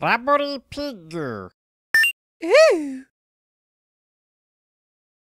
Rubbery pig. Ooh.